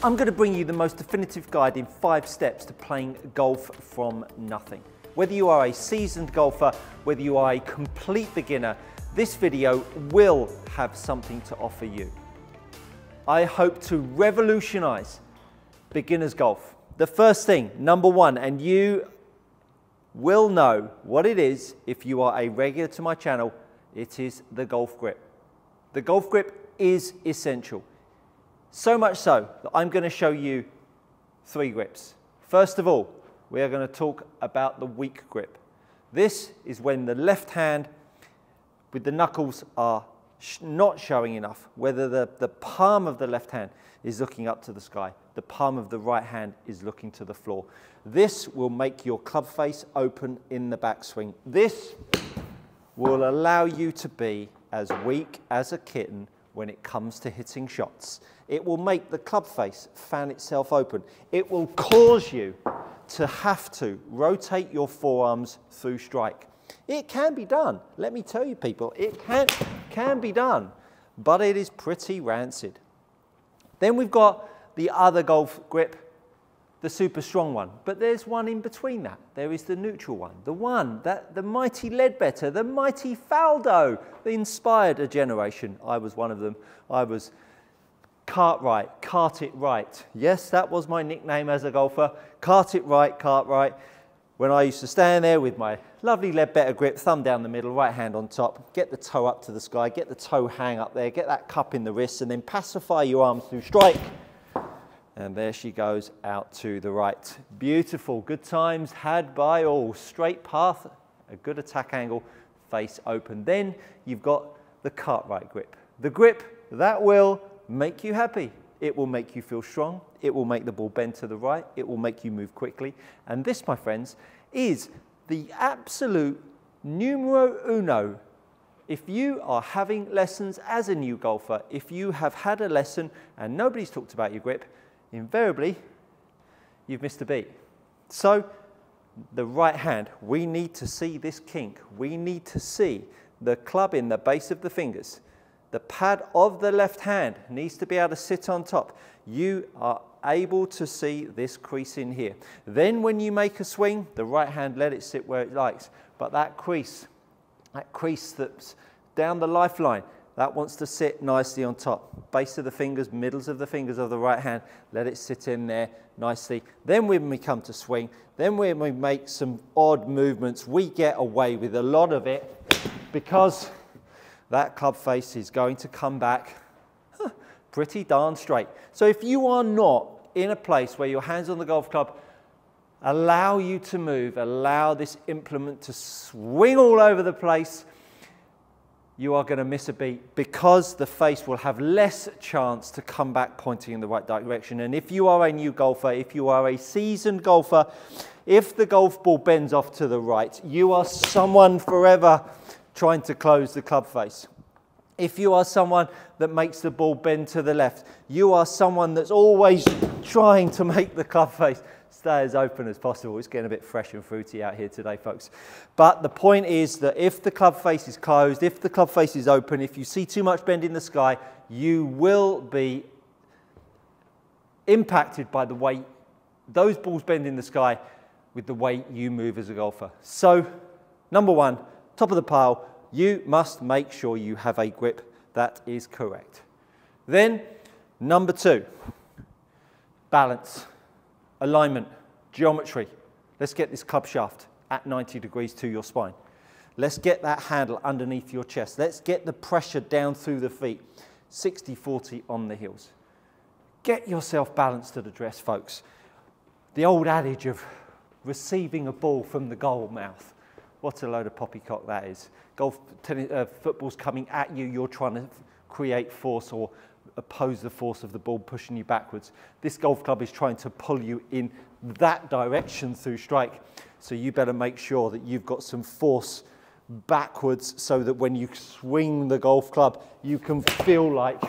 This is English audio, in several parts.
I'm going to bring you the most definitive guide in five steps to playing golf from nothing. Whether you are a seasoned golfer, whether you are a complete beginner, this video will have something to offer you. I hope to revolutionize beginner's golf. The first thing, number one, and you will know what it is if you are a regular to my channel, it is the golf grip. The golf grip is essential. So much so that I'm going to show you three grips. First of all, we are going to talk about the weak grip. This is when the left hand with the knuckles are sh not showing enough, whether the, the palm of the left hand is looking up to the sky, the palm of the right hand is looking to the floor. This will make your club face open in the backswing. This will allow you to be as weak as a kitten when it comes to hitting shots. It will make the club face fan itself open. It will cause you to have to rotate your forearms through strike. It can be done. Let me tell you people, it can, can be done, but it is pretty rancid. Then we've got the other golf grip, the super strong one. But there's one in between that. There is the neutral one, the one that the mighty Leadbetter, the mighty Faldo, inspired a generation. I was one of them. I was Cartwright, cart it right. Yes, that was my nickname as a golfer. Cart it right, Cartwright. When I used to stand there with my lovely Leadbetter grip, thumb down the middle, right hand on top, get the toe up to the sky, get the toe hang up there, get that cup in the wrist, and then pacify your arms through strike. And there she goes out to the right. Beautiful, good times had by all. Straight path, a good attack angle, face open. Then you've got the Cartwright grip. The grip that will make you happy. It will make you feel strong. It will make the ball bend to the right. It will make you move quickly. And this, my friends, is the absolute numero uno. If you are having lessons as a new golfer, if you have had a lesson and nobody's talked about your grip, invariably you've missed a beat. So the right hand, we need to see this kink. We need to see the club in the base of the fingers the pad of the left hand needs to be able to sit on top. You are able to see this crease in here. Then when you make a swing, the right hand, let it sit where it likes. But that crease, that crease that's down the lifeline, that wants to sit nicely on top. Base of the fingers, middles of the fingers of the right hand, let it sit in there nicely. Then when we come to swing, then when we make some odd movements, we get away with a lot of it because that club face is going to come back pretty darn straight. So if you are not in a place where your hands on the golf club allow you to move, allow this implement to swing all over the place, you are going to miss a beat because the face will have less chance to come back pointing in the right direction. And if you are a new golfer, if you are a seasoned golfer, if the golf ball bends off to the right, you are someone forever trying to close the club face. If you are someone that makes the ball bend to the left, you are someone that's always trying to make the club face stay as open as possible. It's getting a bit fresh and fruity out here today, folks. But the point is that if the club face is closed, if the club face is open, if you see too much bend in the sky, you will be impacted by the way those balls bend in the sky with the way you move as a golfer. So, number one, top of the pile, you must make sure you have a grip that is correct. Then, number two, balance, alignment, geometry. Let's get this club shaft at 90 degrees to your spine. Let's get that handle underneath your chest. Let's get the pressure down through the feet. 60-40 on the heels. Get yourself balanced at address, folks. The old adage of receiving a ball from the goal mouth. What a load of poppycock that is. Golf, tennis, uh, football's coming at you, you're trying to create force or oppose the force of the ball pushing you backwards. This golf club is trying to pull you in that direction through strike. So you better make sure that you've got some force backwards so that when you swing the golf club, you can feel like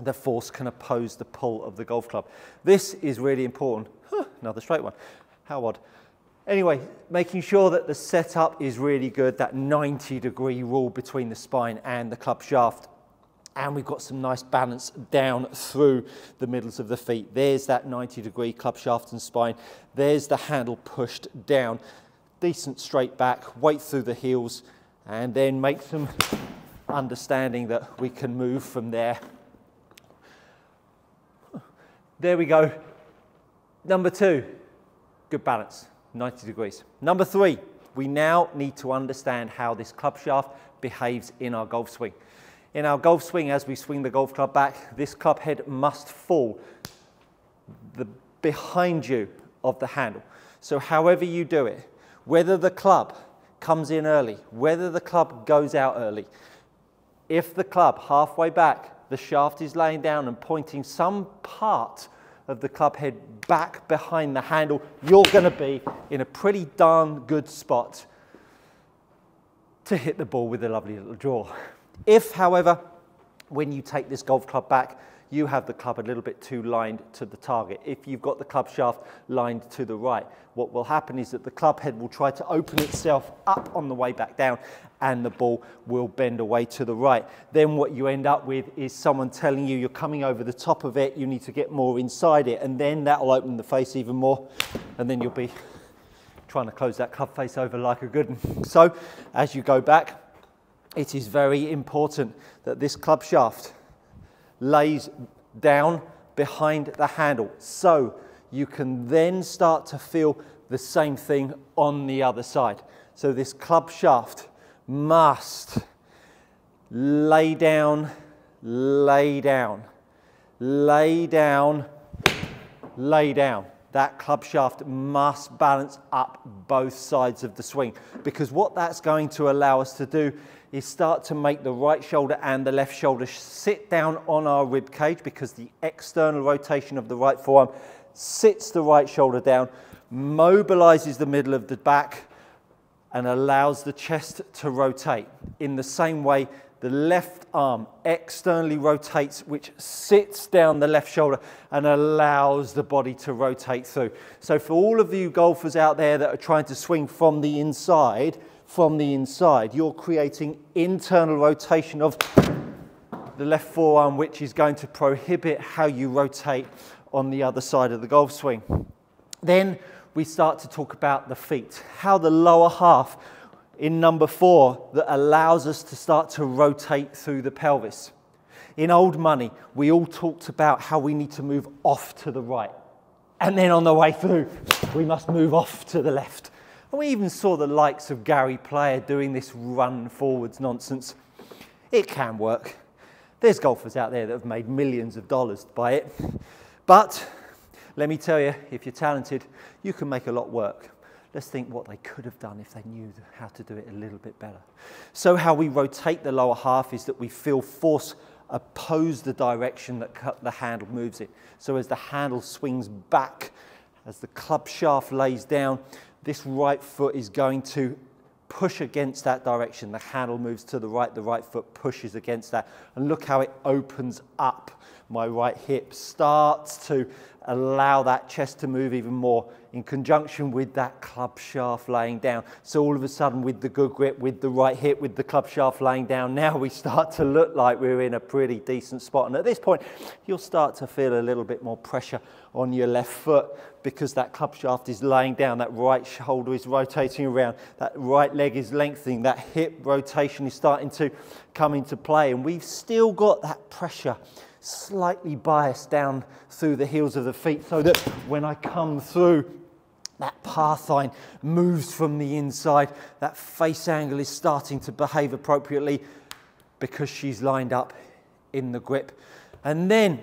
the force can oppose the pull of the golf club. This is really important. Huh, another straight one. How odd. Anyway, making sure that the setup is really good, that 90 degree rule between the spine and the club shaft. And we've got some nice balance down through the middles of the feet. There's that 90 degree club shaft and spine. There's the handle pushed down. Decent straight back, weight through the heels, and then make some understanding that we can move from there. There we go. Number two, good balance, 90 degrees. Number three, we now need to understand how this club shaft behaves in our golf swing. In our golf swing, as we swing the golf club back, this club head must fall the, behind you of the handle. So however you do it, whether the club comes in early, whether the club goes out early, if the club halfway back, the shaft is laying down and pointing some part of the club head back behind the handle, you're going to be in a pretty darn good spot to hit the ball with a lovely little draw. If, however, when you take this golf club back, you have the club a little bit too lined to the target. If you've got the club shaft lined to the right, what will happen is that the club head will try to open itself up on the way back down and the ball will bend away to the right. Then what you end up with is someone telling you you're coming over the top of it, you need to get more inside it, and then that will open the face even more, and then you'll be trying to close that club face over like a good one. So as you go back, it is very important that this club shaft lays down behind the handle so you can then start to feel the same thing on the other side. So this club shaft must lay down, lay down, lay down, lay down. That club shaft must balance up both sides of the swing because what that's going to allow us to do is start to make the right shoulder and the left shoulder sit down on our rib cage because the external rotation of the right forearm sits the right shoulder down, mobilizes the middle of the back, and allows the chest to rotate. In the same way, the left arm externally rotates, which sits down the left shoulder and allows the body to rotate through. So for all of you golfers out there that are trying to swing from the inside, from the inside. You're creating internal rotation of the left forearm, which is going to prohibit how you rotate on the other side of the golf swing. Then we start to talk about the feet, how the lower half in number four that allows us to start to rotate through the pelvis. In old money, we all talked about how we need to move off to the right. And then on the way through, we must move off to the left. And we even saw the likes of Gary Player doing this run forwards nonsense. It can work. There's golfers out there that have made millions of dollars by it. But let me tell you, if you're talented, you can make a lot work. Let's think what they could have done if they knew how to do it a little bit better. So how we rotate the lower half is that we feel force oppose the direction that the handle moves it. So as the handle swings back, as the club shaft lays down, this right foot is going to push against that direction. The handle moves to the right, the right foot pushes against that. And look how it opens up. My right hip starts to allow that chest to move even more in conjunction with that club shaft laying down. So all of a sudden with the good grip, with the right hip, with the club shaft laying down, now we start to look like we're in a pretty decent spot. And at this point, you'll start to feel a little bit more pressure on your left foot because that club shaft is laying down, that right shoulder is rotating around, that right leg is lengthening, that hip rotation is starting to come into play. And we've still got that pressure slightly biased down through the heels of the feet so that when I come through that path line moves from the inside. That face angle is starting to behave appropriately because she's lined up in the grip. And then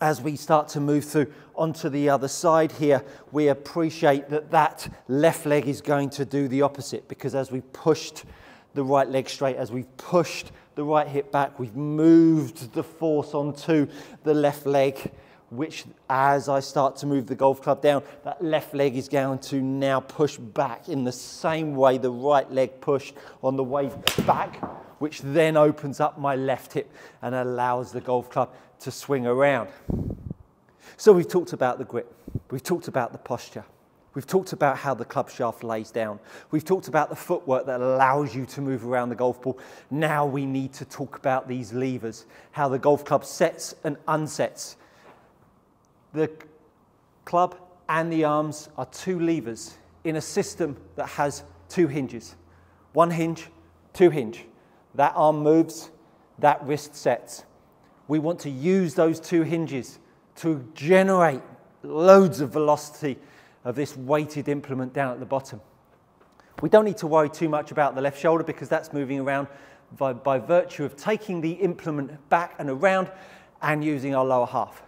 as we start to move through onto the other side here, we appreciate that that left leg is going to do the opposite because as we pushed the right leg straight, as we've pushed the right hip back, we've moved the force onto the left leg which as I start to move the golf club down, that left leg is going to now push back in the same way the right leg pushed on the way back, which then opens up my left hip and allows the golf club to swing around. So we've talked about the grip, we've talked about the posture, We've talked about how the club shaft lays down. We've talked about the footwork that allows you to move around the golf ball. Now we need to talk about these levers, how the golf club sets and unsets. The club and the arms are two levers in a system that has two hinges. One hinge, two hinge. That arm moves, that wrist sets. We want to use those two hinges to generate loads of velocity of this weighted implement down at the bottom. We don't need to worry too much about the left shoulder because that's moving around by, by virtue of taking the implement back and around and using our lower half.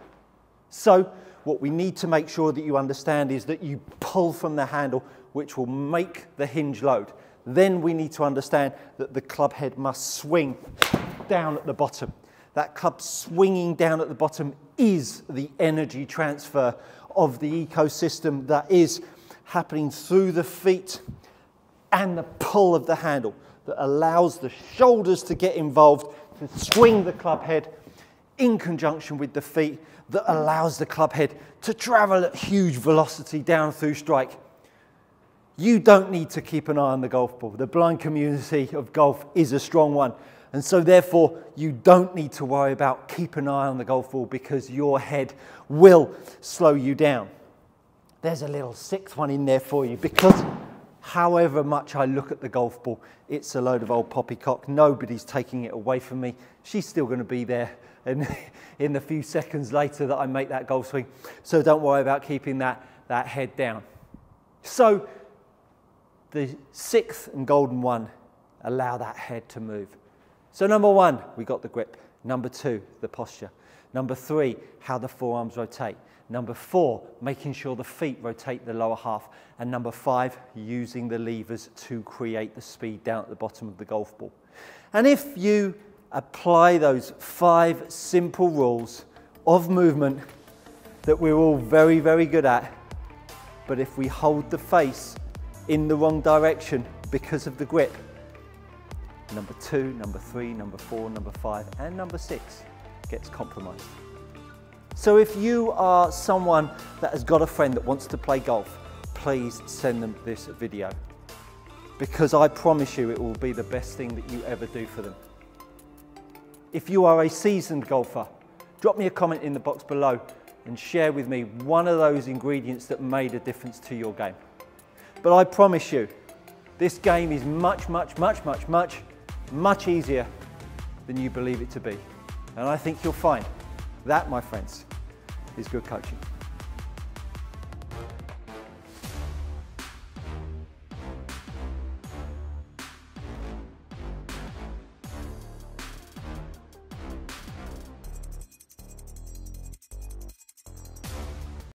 So what we need to make sure that you understand is that you pull from the handle, which will make the hinge load. Then we need to understand that the club head must swing down at the bottom. That club swinging down at the bottom is the energy transfer of the ecosystem that is happening through the feet and the pull of the handle that allows the shoulders to get involved to swing the club head in conjunction with the feet that allows the club head to travel at huge velocity down through strike. You don't need to keep an eye on the golf ball. The blind community of golf is a strong one. And so therefore, you don't need to worry about keep an eye on the golf ball because your head will slow you down. There's a little sixth one in there for you because however much I look at the golf ball, it's a load of old poppycock. Nobody's taking it away from me. She's still going to be there and in the few seconds later that I make that golf swing. So don't worry about keeping that, that head down. So the sixth and golden one, allow that head to move. So number one, we got the grip. Number two, the posture. Number three, how the forearms rotate. Number four, making sure the feet rotate the lower half. And number five, using the levers to create the speed down at the bottom of the golf ball. And if you apply those five simple rules of movement that we're all very, very good at, but if we hold the face in the wrong direction because of the grip, number two, number three, number four, number five, and number six gets compromised. So if you are someone that has got a friend that wants to play golf, please send them this video because I promise you it will be the best thing that you ever do for them. If you are a seasoned golfer, drop me a comment in the box below and share with me one of those ingredients that made a difference to your game. But I promise you, this game is much, much, much, much, much much easier than you believe it to be. And I think you'll find that, my friends, is good coaching.